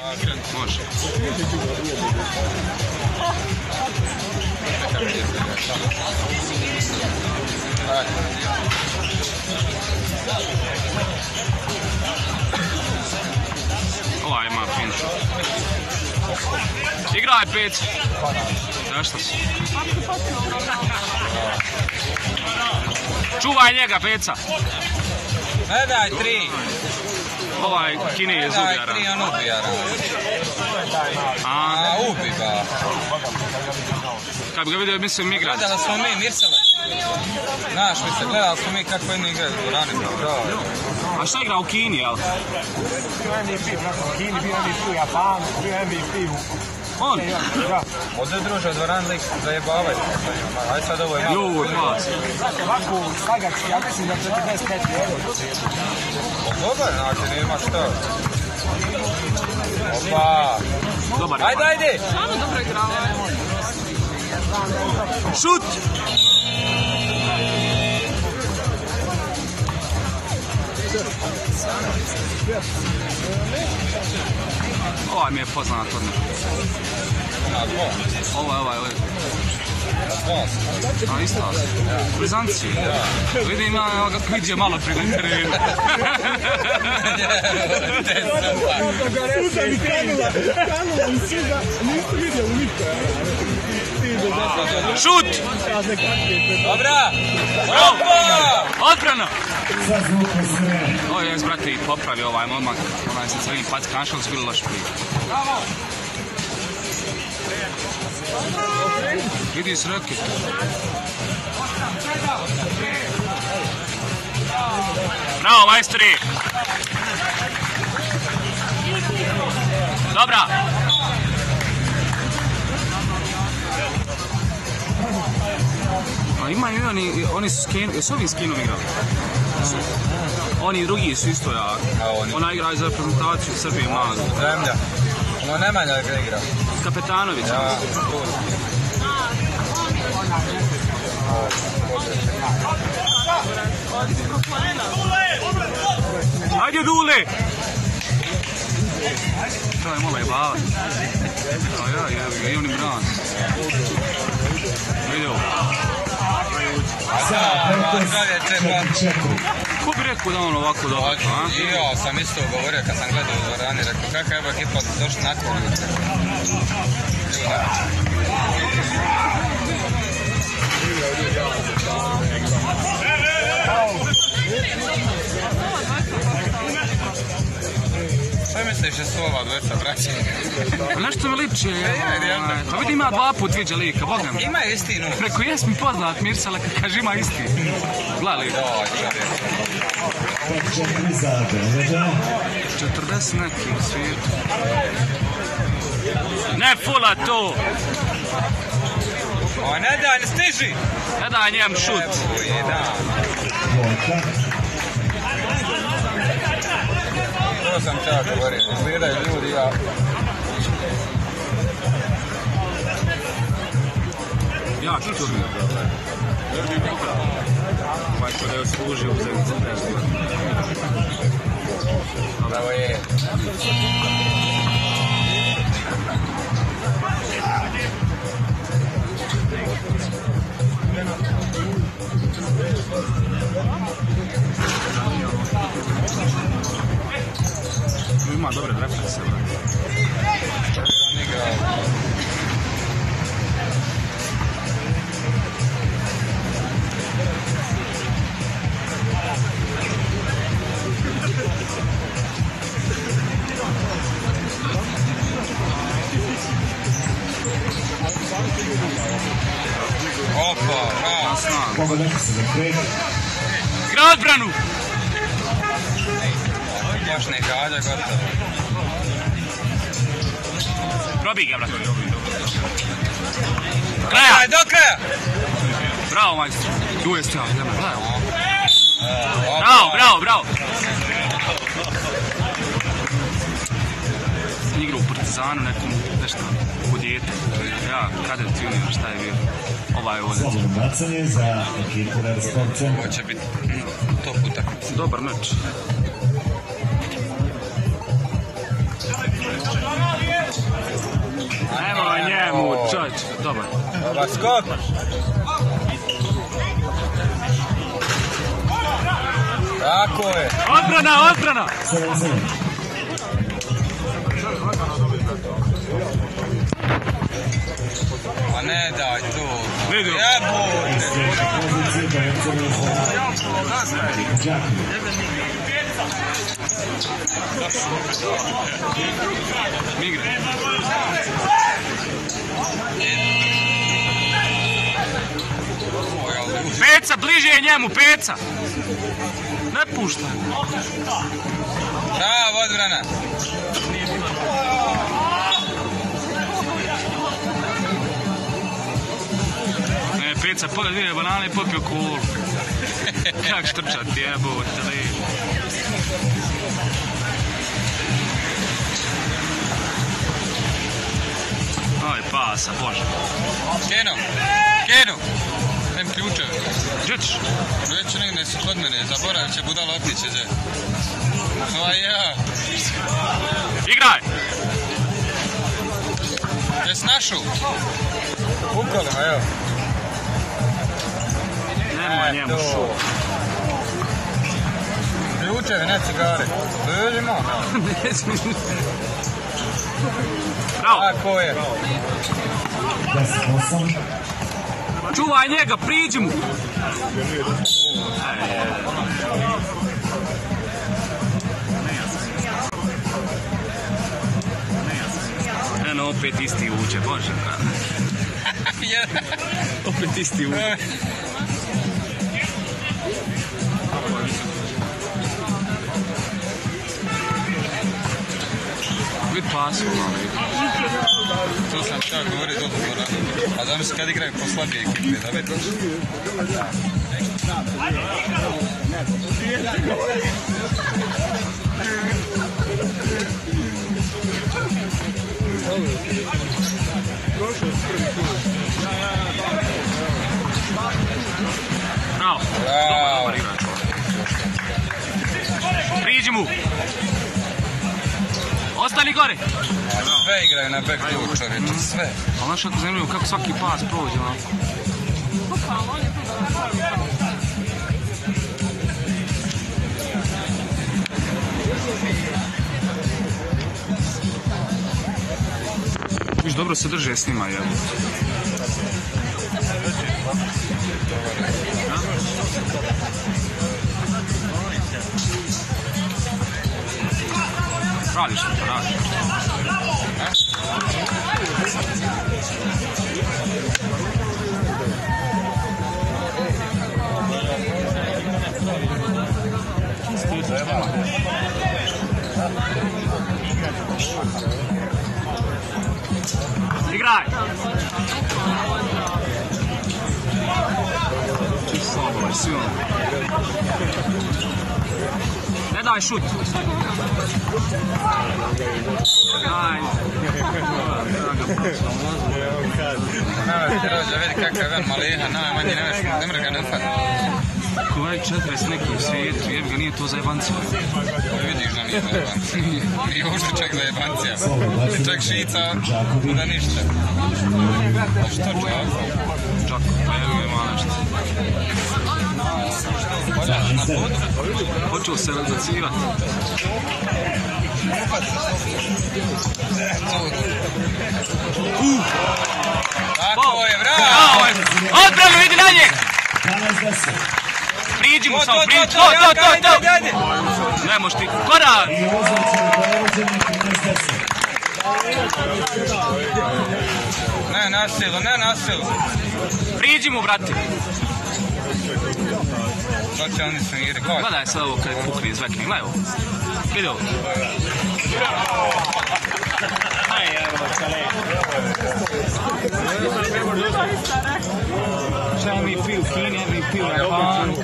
Može. Ova ima fin šut. Igraj pet. Nešto si. Čuvaj njega, peca. Ne daj tri. Ovaj zubjara. tri, on ubijara. A, A, ubi ga. kad bi ga vidio, mislim igrati. Gledali smo mi, Mirsele. Znaš, mi se gledali smo mi kako jedni igraju u. Bravo. A šta igra u Kini, jel? Bio MVP, nakon Kini, bio MVP u Japanu, bio MVP u... On? Da. Ovdje druže u dvorani lik zajebavaju. Aj sad ovo je malo. Ju, dva. Znate, ovako ja mislim da 45 euro. Dobar, znači nema što. Opa. Dobar. Ajde, ajde. Šut! Ovaj mi je poznat od nekog. Na dva. Ovaj, ovaj, ovaj. Na dva. A isto. Blizanci. Vidim ja evo ga vidio malo prije na terenu. Suza mi krenula, krenula mi suza, nisu vidjeli niko. Šut! Dobra. Bravo! Opa. Odbrana! Ovo je, brate, popravi ovaj momak. Onaj sa crvenim packa, našao su bili loš prije. Vidi s ruke. Bravo, majstori! Dobra! Imaju i oni, oni su skin, jesu ovi skinom igrali? Oni drugi su isto ja. Ona igra za reprezentaciju Srbije malo. Zemlja. Ono Nemanja ga igra. Kapetanović. Ja. Ajde Dule! To je mola jebava. A ja, ja, i oni bran. Vidio. Ko bi rekao da on ovako dobro? I ja sam isto govorio kad sam gledao u dvorani, rekao kakva je ekipa došli na. Šta misliš da su ova dvojica braća? A nešto mi liči, je, ovaj, pa vidi ima dva put viđa lika, boga mi. Ima istinu. Preko jes mi poznat Mirsala kad kaže ima isti. Da, čovjek. 40 neki u svijetu. Ne fula to! O, ne da, ne stiži! Ne da njem šut. Evo, jedan. To sam te ja govorio, izgledaju ljudi, ja... Jak turnir. Ovaj ko da je služio u zemlji. Evo je. Ima dobre reflekse, brate. Opa, bravo. snagu. Igra Probi ga, brate. Kraja! Aj, do kraja! Bravo, majstor. Tu je strana, idemo, bravo. Bravo, bravo, bravo. Igra u Partizanu nekom, nešto, u dijete. Ja, kadet junior, šta je bio? Ovaj ovdje. Slobodno bacanje za ekipu Red Sport Centar. Ovo će biti top utakmica. Dobar meč. Čovječ, dobar. Dobar skok. Tako je. Odbrana, odbrana! 7-7. A ne daj to. Vidim. Jebote. Migre. Peca, bliže je njemu, peca! Ne puštaj. Bravo, odbrana. Ne, peca, pogled, vidi banane i popio kolu. Kak štrčat, jebote, li. Aj, pasa, bože. Keno. Keno. Gdje ćeš? Već negdje su kod mene. Zaboravit će budalo otići. Že. Ova ja. Igraj! Jes našu? U kolima, evo. Nemoj njemu šut. Ključevi, ne cigare. Dođimo. Bravo! Tako je. 10-8. Čuvaj njega, priđi mu! Eno, opet isti uče, bože, brate. Opet isti uče. pasu, ali. To sam čak govorio do zbora. A danas kad igraju po slabije ekipe, da vidiš. Bravo. Bravo. Dobar igrač. Gore. Sve igraju na back door, čovječe, sve. A znaš kako zanimljivo kako svaki pas prođe onako. Viš dobro se drže s njima, jel? Radiš radiš. Igraj! Slabo je, silno. Ne daj šut. Aj. Nema ti rođa, vidi kakav je on maliha, najmanje ne, ne mre ga ne fat. Ko je 40 neki u svijetu, jebi ga, nije to za jebancija. Vidiš da nije to jebancija. Nije uopšte čak za jebancija. Čak šica, da ništa. A što čako? Čak, pa jebi ga ima nešto. Na podu? Počeo se razbacivati. Tako je, bravo! Bravo je! Odbranu, idi na njeg! 12-10. Priđi mu samo, to, priđi, to, to, to, to. Ne možeš ti, korak! I ozračeno dovođenje 13-10. Ne na silu, ne na silu. Priđi mu, brate! Socijalni igri, ko? Gledaj sad ovo kad pukne iz vekne, gledaj ovo. Vidi ovo. Šta mi piju u Kini, mi piju Japanu.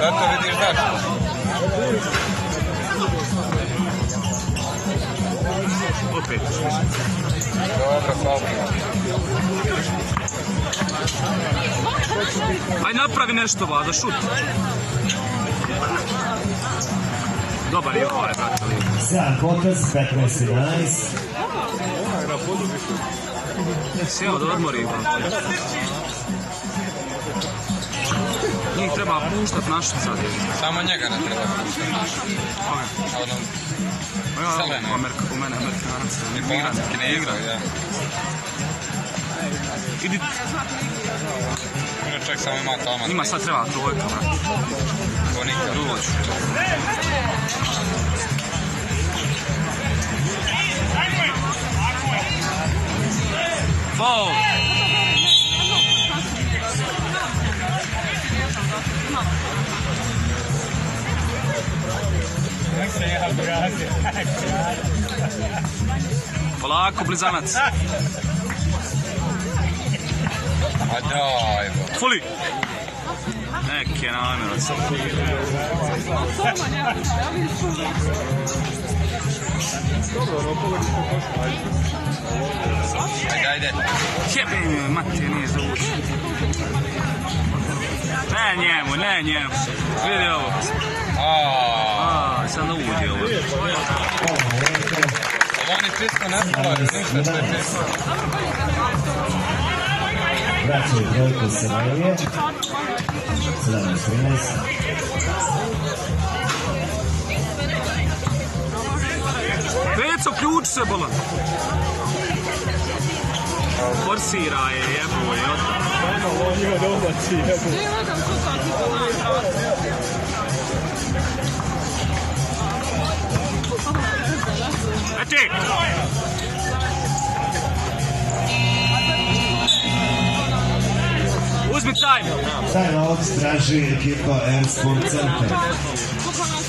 Zato vidiš zašto. Opet. Dobro, hvala. Aj napravi nešto, va, da šut. Dobar je ovaj, brate. Sjajan potez, 15-11. Sjeo da odmori. Njih treba puštat našu sad. je. Samo njega ne treba puštati. Ove. A ono, Zeleno. u Amerika, u mene Amerikanac. Japanac, Kineza, ja. Idi, Može čovjek samo ima tamo. njima sad treba trojka, brate. Ko nikad. Dođu. Foul! Polako, blizanac. A daj, bo. Fuli! Neke namjerac. Ajde, ajde. Jebe mi, mate, nije zavući. Ne njemu, ne njemu. Vidi ovo. A, A, sad ne uvodi ovo. oni čisto ne spavaju, Bracie Wojku Sywaje z lewej strony. Veco, ključ se bolan. Forsira je, jebo je. Nema, on ima domaći, jebo. Nema sam kuka, kuka, kuka. Attack! Time out traži ekipa Air Sport Center.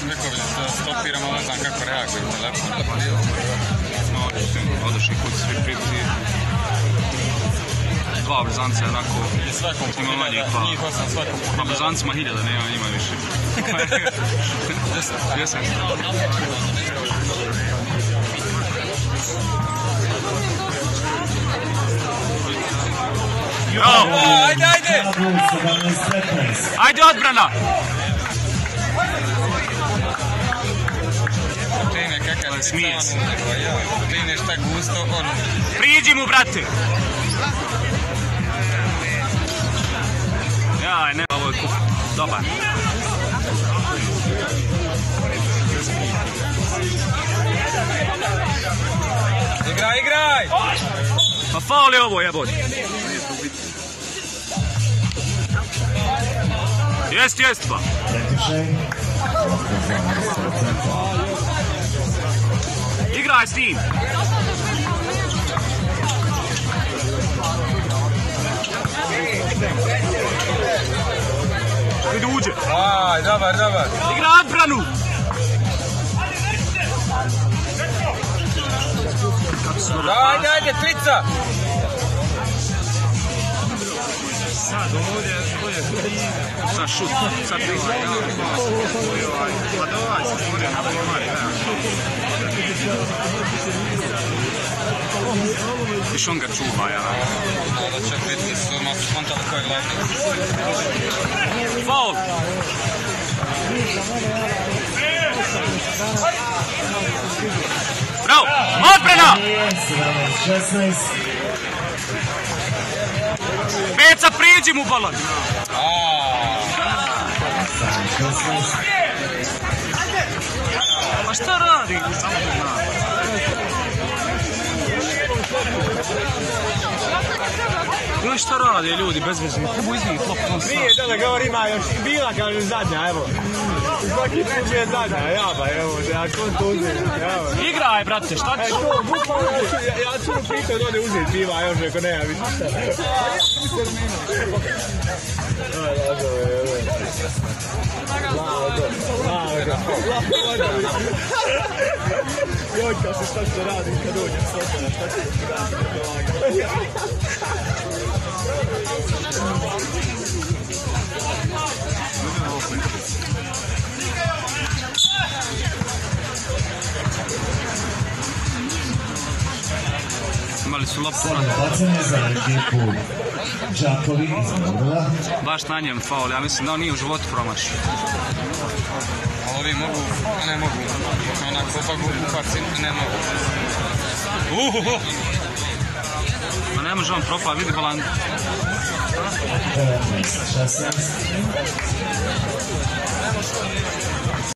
Rekao stopiramo, ne znam kako reaguju telefon. Smo odošli kod svi priti. Dva blizanca je onako, Svakom Ima manje, pa- njih osam svakom na blizancima hiljada, nema njima više. Jesam. Bravo! A, Ajde, ajde! Kabul 17-15. Ajde odbrana! Smije se. Priđi mu, brate! Jaj, ne, ovo je kup. Dobar. Igraj, igraj! Pa faul je ovo, jebote. Jest, jest, pa. Igraj s njim. Vidi uđe. Aj, dobar, dobar. Igra odbranu. Ajde, ajde, trica! Sad šut, sad trica. Viš on ga čuva, ja. Da će biti su nas skontali ko glavni. Faul! Bravo! Odbrana! 17-16. Priđi mu balon! A, 16. Pa šta radi? Gle šta radi ljudi, bezvezni. Treba izvijek loptu on sam. Nije, da da govori ima još bila kaže zadnja, evo. Svaki put je zadnja, ja evo, ja kon to evo. Igraj, brate, šta E ćeš? to, bukvalno, ja, ja ću mu pitao da ode uzeti piva, još neko nema više šta. Aj, lago, evo. Lago, lago, lago. Joj, kad se šta se radi kad dođem s opera, šta se radi? Su loptu bacanje za ekipu Đakovi iz Beograda. Baš na njem faul, ja mislim da on nije u životu promašio. A ovi mogu, a ne mogu. Onak popagu upaci, ne mogu. Uhuhu! Ma ne može on propa, vidi balan. 19, 16.